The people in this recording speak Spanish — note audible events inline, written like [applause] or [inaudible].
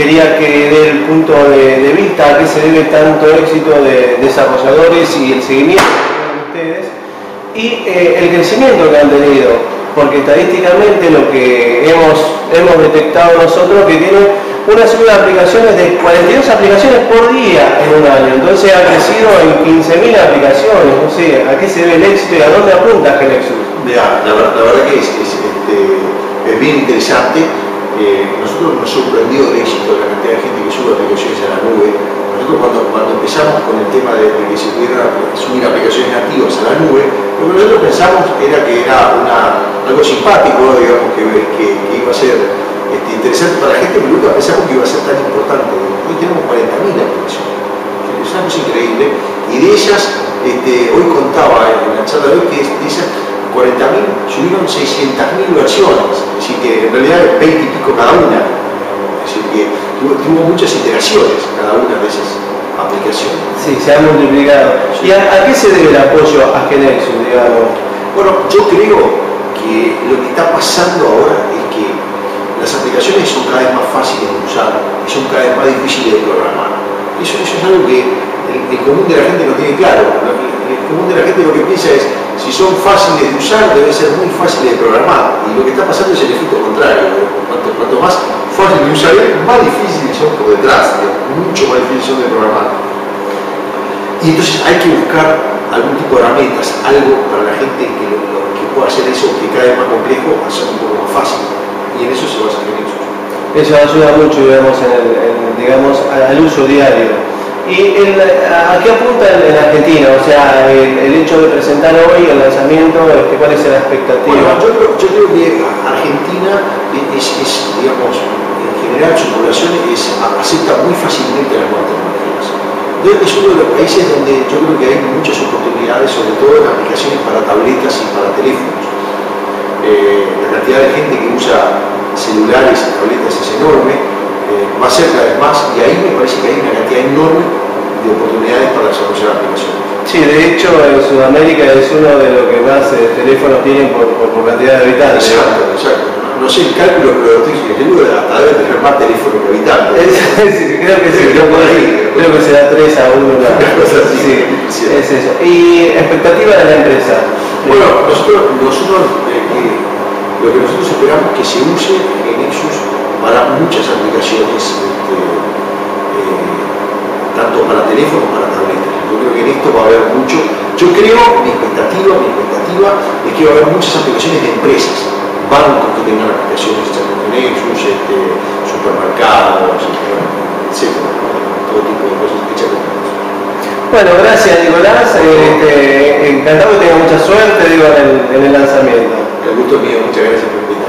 quería que dé el punto de, vista a qué se debe tanto éxito de desarrolladores y el seguimiento que tienen ustedes y eh, el crecimiento que han tenido, porque estadísticamente lo que hemos, hemos detectado nosotros que tiene una serie de aplicaciones de 42 aplicaciones por día en un año, entonces ha crecido en 15.000 aplicaciones, no sé, ¿a qué se debe el éxito y a dónde apunta Genexus? La, la, verdad que es, este, es, bien interesante, nosotros nos sorprendió el éxito de la cantidad de gente que sube aplicaciones a la nube, nosotros cuando, cuando empezamos con el tema de, que se pudieran subir aplicaciones nativas a la nube, lo que nosotros pensamos era que era algo simpático, digamos, que, que, que iba a ser este, interesante para la gente, pero nunca pensamos que iba a ser tan importante. Hoy tenemos 40.000 aplicaciones. Es una cosa increíble. Y de ellas, este, hoy contaba en la charla de hoy que de esas 40.000 subieron 600.000 versiones. Es que en realidad 20 y pico cada una. Es decir, que tuvo, muchas iteraciones cada una de esas aplicaciones. Sí, se ha multiplicado. ¿Y a, qué se debe el apoyo a Genexus, digamos? Bueno, yo creo que lo que está pasando ahora es que las aplicaciones son cada vez más fáciles de usar y son cada vez más difíciles de programar. Eso, es algo que el, común de la gente no tiene claro. El, común de la gente lo que piensa es, si son fáciles de usar, deben ser muy fáciles de programar. Y lo que está pasando es el efecto contrario. Cuanto, más fácil de usar más difíciles son por detrás, mucho más difíciles son de programar. Y entonces hay que buscar algún tipo de herramientas, algo para la gente que, que pueda hacer eso, que cada vez más complejo, hacer un poco más fácil y en eso se basa el Eso ayuda mucho, digamos, en el, digamos, al uso diario. ¿Y el, a qué apunta en, Argentina? O sea, el, hecho de presentar hoy el lanzamiento, este, ¿cuál es la expectativa? Bueno, yo creo, que Argentina es, digamos, en general su población es, acepta muy fácilmente las tecnologías. Es uno de los países donde yo creo que hay muchas oportunidades, sobre todo en aplicaciones para tabletas y para teléfonos. Eh, la cantidad de gente que usa celulares y tabletas es enorme, va a ser cada vez más y ahí me parece que hay una cantidad enorme de oportunidades para desarrollar aplicaciones. Sí, de hecho en Sudamérica es uno de los que más eh, teléfonos tienen por, cantidad de habitantes. Exacto, exacto. No, sé el cálculo, pero estoy seguro hasta debe tener más teléfonos que habitantes. [laughs] creo que sí, creo, creo que será 3 a 1. Sí, sí, es eso. ¿Y expectativa de la empresa? Bueno, nosotros, nosotros eh, lo que nosotros esperamos es que se use en Nexus para muchas aplicaciones, este, eh, tanto para teléfono como para tabletas. Yo creo que en esto va a haber mucho. Yo creo, mi expectativa, mi expectativa es que va a haber muchas aplicaciones de empresas, bancos que tengan aplicaciones Nexus, este, supermercados, etc. Todo tipo de cosas hechas. Bueno, gracias Nicolás, este, encantado que tenga mucha suerte digo, en el lanzamiento. El gusto mío, muchas gracias.